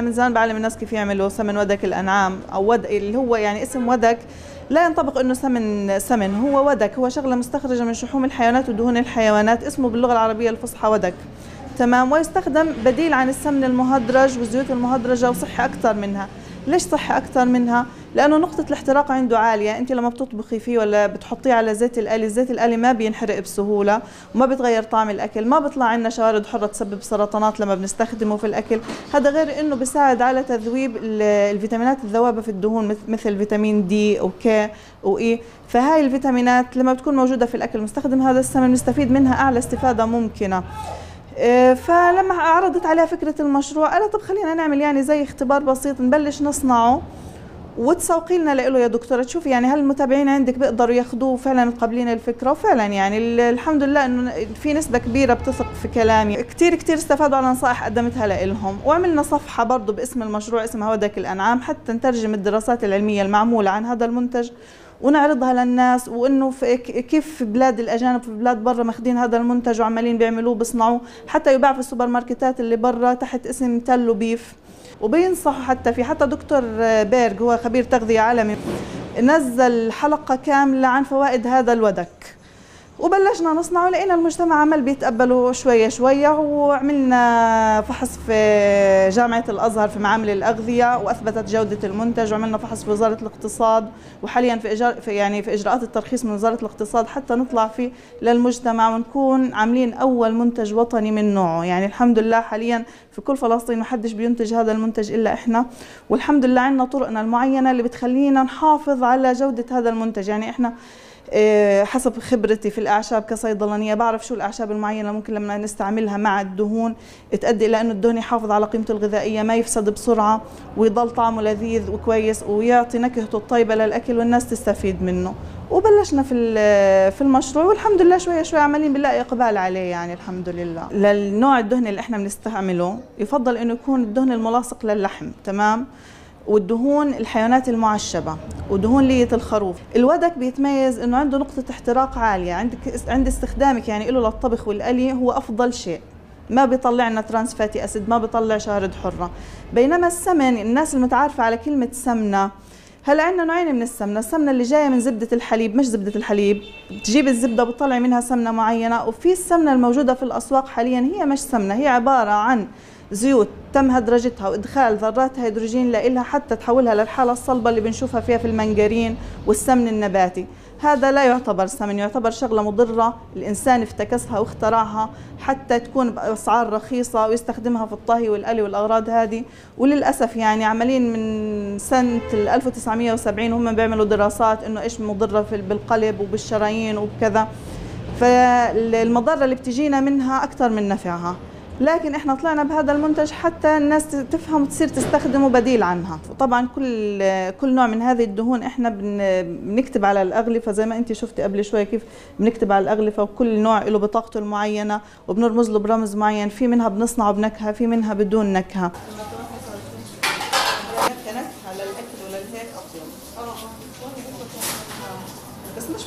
من زمان بعلم الناس كيف يعملوا سمن ودك الأنعام أو ود اللي هو يعني اسم ودك. لا ينطبق إنه سمن سمن هو ودك. هو شغلة مستخرجة من شحوم الحيوانات ودهون الحيوانات. اسمه باللغة العربية الفصحى ودك. تمام. ويستخدم بديل عن السمن المهدرج والزيوت المهدرجة وصحي أكثر منها. ليش صحي أكثر منها؟ لأنه نقطة الاحتراق عنده عالية. أنت لما بتطبخي فيه ولا بتحطيه على زيت القلي الزيت القلي ما بينحرق بسهولة وما بتغير طعم الأكل ما بيطلع عندنا شوارد حرة تسبب سرطانات لما بنستخدمه في الأكل. هذا غير إنه بيساعد على تذويب الفيتامينات الذوابة في الدهون مثل فيتامين دي وكي واي فهاي الفيتامينات لما بتكون موجودة في الأكل مستخدم هذا السمن نستفيد منها أعلى استفادة ممكنة. فلما عرضت عليها فكرة المشروع قالت طب خلينا نعمل يعني زي اختبار بسيط نبلش نصنعه وتسوقي لنا له يا دكتورة. تشوفي يعني هل المتابعين عندك بيقدروا ياخذوه فعلا تقبلين الفكرة؟ وفعلا يعني الحمد لله إنه في نسبة كبيرة بتثق في كلامي. كثير كثير استفادوا على نصائح قدمتها لهم وعملنا صفحة برضه باسم المشروع اسمها ودك الأنعام حتى نترجم الدراسات العلمية المعمولة عن هذا المنتج. ونعرضها للناس وإنه كيف بلاد الأجانب في بلاد برا ماخذين هذا المنتج وعمالين بيعملوه بصنعوه. حتى يباع في السوبر ماركتات اللي برا تحت اسم tallow beef وبينصحوا حتى في حتى دكتور بيرج هو خبير تغذية عالمي نزل حلقة كاملة عن فوائد هذا الودك. وبلشنا نصنع ولقينا المجتمع عمل بيتقبلوا شوية شوية وعملنا فحص في جامعة الأزهر في معامل الأغذية وأثبتت جودة المنتج وعملنا فحص في وزارة الاقتصاد وحاليا في, إجراء في يعني في إجراءات الترخيص من وزارة الاقتصاد حتى نطلع فيه للمجتمع ونكون عاملين أول منتج وطني من نوعه. يعني الحمد لله حاليا في كل فلسطين ما حدش بينتج هذا المنتج إلا إحنا. والحمد لله عندنا طرقنا المعينة اللي بتخلينا نحافظ على جودة هذا المنتج. يعني إحنا حسب خبرتي في الأعشاب كصيدلانية بعرف شو الأعشاب المعينة ممكن لما نستعملها مع الدهون تؤدي إلى انه الدهن يحافظ على قيمته الغذائية ما يفسد بسرعة ويضل طعمه لذيذ وكويس ويعطي نكهته الطيبة للأكل والناس تستفيد منه. وبلشنا في في المشروع والحمد لله شوي شوي عمالين بنلاقي إقبال عليه يعني الحمد لله. للنوع الدهن اللي إحنا بنستعمله يفضل إنه يكون الدهن الملاصق للحم تمام؟ والدهون الحيوانات المعشبة ودهون لية الخروف. الودك بيتميز إنه عنده نقطة احتراق عالية عندك عند استخدامك يعني له للطبخ والقلي هو أفضل شيء. ما بيطلع لنا trans fatty acid ما بيطلع شوارد حرة. بينما السمن الناس المتعارفة على كلمة سمنة هلا عندنا نوعين من السمنة، السمنة اللي جاية من زبدة الحليب مش زبدة الحليب، بتجيب الزبدة بتطلع منها سمنة معينة، وفي السمنة الموجودة في الأسواق حاليا هي مش سمنة، هي عبارة عن زيوت تم هدرجتها وإدخال ذرات هيدروجين لها حتى تحولها للحالة الصلبة اللي بنشوفها فيها في المارجرين والسمن النباتي. هذا لا يعتبر سمن يعتبر شغلة مضرة الإنسان افتكسها واخترعها حتى تكون بأسعار رخيصة ويستخدمها في الطهي والقلي والأغراض هذه. وللأسف يعني عملين من سنة 1970 هم بيعملوا دراسات إنه إيش مضرة بالقلب وبالشرايين وبكذا. فالمضرة اللي بتجينا منها أكثر من نفعها. لكن إحنا طلعنا بهذا المنتج حتى الناس تفهم وتصير تستخدمه بديل عنها. وطبعا كل كل نوع من هذه الدهون إحنا بنكتب على الأغلفة زي ما انت شفتي قبل شوي كيف بنكتب على الأغلفة وكل نوع له بطاقته المعينة وبنرمز له برمز معين في منها بنصنعه بنكهه في منها بدون نكهة. بس مش